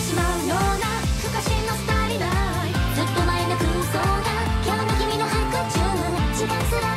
しまうような不可侵のスタイずっと前の空想が今日の君の白昼。時間すら